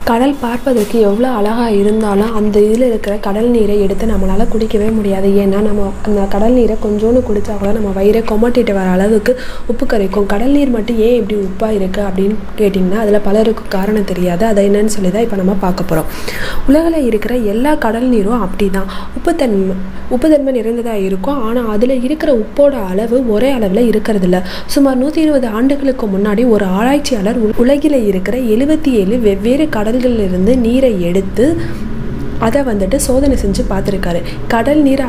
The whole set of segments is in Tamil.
கடல் பார்ப்பதற்கு எவ்வளோ அழகாக இருந்தாலும் அந்த இதில் இருக்கிற கடல் நீரை எடுத்து நம்மளால் குடிக்கவே முடியாது. ஏன்னா நம்ம அந்த கடல் நீரை கொஞ்சோண்டு குடித்தா கூட நம்ம வயிறை கொமட்டிட்டு வர அளவுக்கு உப்பு கரைக்கும். கடல் நீர் மட்டும் ஏன் இப்படி உப்பாக இருக்குது அப்படின்னு கேட்டிங்கன்னா அதில் பலருக்கு காரணம் தெரியாது. அதை என்னன்னு சொல்லி தான் இப்போ நம்ம பார்க்க போகிறோம் உலகில் இருக்கிற எல்லா கடல் நீரும் அப்படி தான் உப்புத்தன்மை உப்புத்தன்மை நிறைந்ததாக இருக்கும். ஆனால் அதில் இருக்கிற உப்போட அளவு ஒரே அளவில் இருக்கிறதில்ல சுமார் நூற்றி இருபது ஆண்டுகளுக்கு முன்னாடி ஒரு ஆராய்ச்சியாளர் உ- உலகில் இருக்கிற எழுபத்தி ஏழு வெவ்வேறு கடல் கடல்களிலிருந்து நீரை எடுத்து அதை வந்துட்டு சோதனை செஞ்சு பார்த்துருக்காரு. கடல் நீரை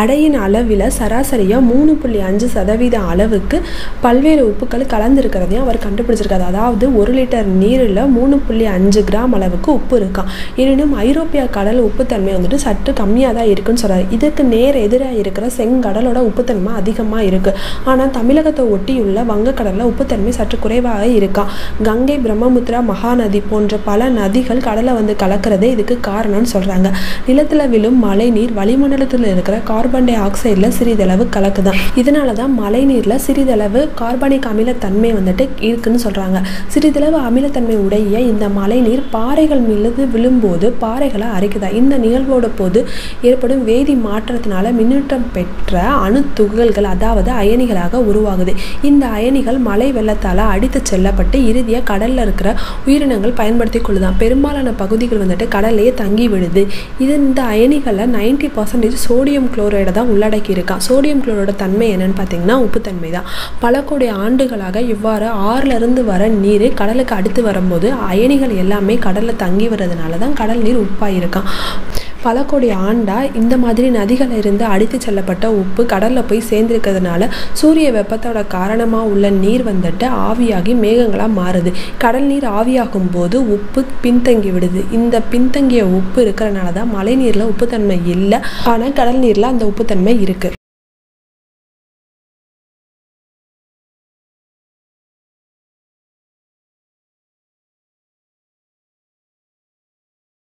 அடையின் அளவில் சராசரியாக மூணு புள்ளி அஞ்சு சதவீத அளவுக்கு பல்வேறு உப்புக்கள் கலந்துருக்கிறதையும் அவர் கண்டுபிடிச்சிருக்காரு. அதாவது ஒரு லிட்டர் நீரில் மூணு புள்ளி அஞ்சு கிராம் அளவுக்கு உப்பு இருக்காம் எனினும் ஐரோப்பிய கடல் உப்புத்தன்மை வந்துட்டு சற்று கம்மியாக தான் இருக்குன்னு சொல்கிறார் இதுக்கு நேர் எதிராக இருக்கிற செங்கடலோட உப்புத்தன்மை அதிகமாக இருக்குது ஆனால் தமிழகத்தை ஒட்டியுள்ள வங்கக்கடலில் உப்புத்தன்மை சற்று குறைவாக இருக்கா. கங்கை பிரம்மபுத்திரா மகாநதி போன்ற பல நதிகள் கடலை வந்து கலக்கிறதே இதுக்கு காரணம்னு சொல்கிறாங்க நிலத்தில் விழும் மழை நீர் வளிமண்டலத்தில் இருக்கிற கார்பன் டை ஆக்சைடில் சிறிதளவு கலக்குதான் இதனால தான் மழை நீரில் சிறிதளவு கார்பனிக் அமிலத்தன்மை வந்துட்டு இருக்குன்னு சொல்கிறாங்க சிறிதளவு அமிலத்தன்மை உடைய இந்த மழை நீர் பாறைகள் மீது விழும்போது பாறைகளை அரைக்குதா? இந்த நிகழ்வோட போது ஏற்படும் வேதி மாற்றத்தினால மின்னூட்டம் பெற்ற அணு துகள்கள் அதாவது அயனிகளாக உருவாகுது. இந்த அயனிகள் மழை வெள்ளத்தால் அடித்து செல்லப்பட்டு இறுதியாக கடலில் இருக்கிற உயிரினங்கள் பயன்படுத்தி கொள்ளுதான். பெரும்பாலான பகுதிகள் வந்துட்டு கடல்லையே தங்கி விடுது இது இந்த அயனிகளில் நைன்டி பர்சன்டேஜ் சோடியம் குளோரைட் தான் உள்ளடக்கி இருக்கான் சோடியம் குளோரோட தன்மை என்னன்னு பார்த்தீங்கன்னா உப்புத்தன்மை தான். பல கோடி ஆண்டுகளாக இவ்வாறு ஆறுல இருந்து வர நீர் கடலுக்கு அடுத்து வரும்போது அயனிகள் எல்லாமே கடலில் தங்கி வர்றதுனால தான் கடல் நீர் உப்பாக இருக்கான் பல கோடி ஆண்டா இந்த மாதிரி நதிகளில் இருந்து அடித்து செல்லப்பட்ட உப்பு கடலில் போய் சேர்ந்திருக்கிறதுனால சூரிய வெப்பத்தோட காரணமாக உள்ள நீர் வந்துட்டு ஆவியாகி மேகங்களாக மாறுது. கடல் நீர் ஆவியாகும் போது உப்பு பின்தங்கி விடுது. இந்த பின்தங்கிய உப்பு இருக்கிறனால தான் மழை நீரில் உப்புத்தன்மை இல்லை. ஆனால் கடல் நீரில் அந்த உப்புத்தன்மை இருக்குது